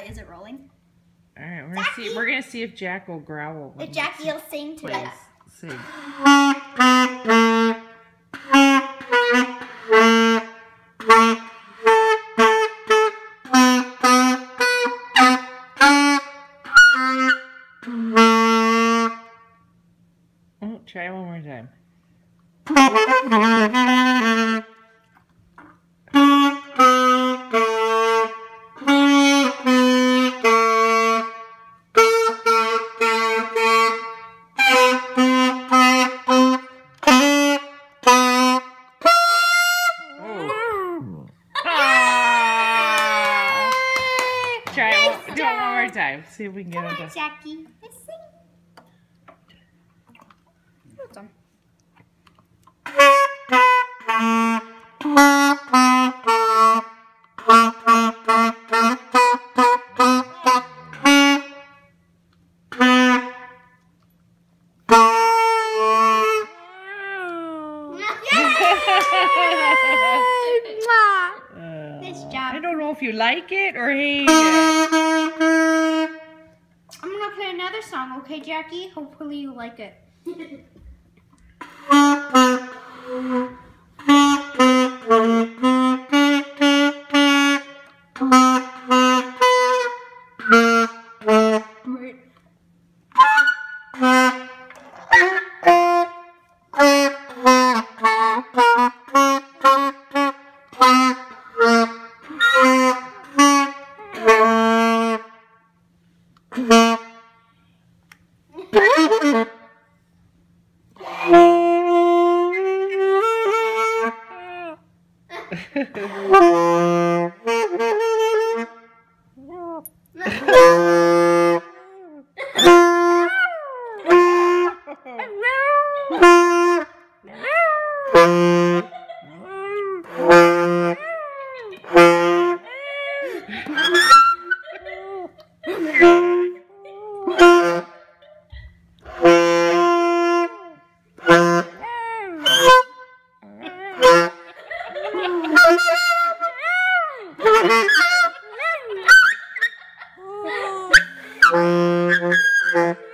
Uh, is it rolling? All right, we're gonna see. We're gonna see if Jack will growl. If Jackie will sing to us. Sing. Oh, try one more time. do it one more time. See if we can get Come it. on, Jackie. Let's sing. Hold on. nice job. I don't know if you like it or hate it. I'm gonna play another song, okay, Jackie? Hopefully you like it. Ha ha ha! Oh.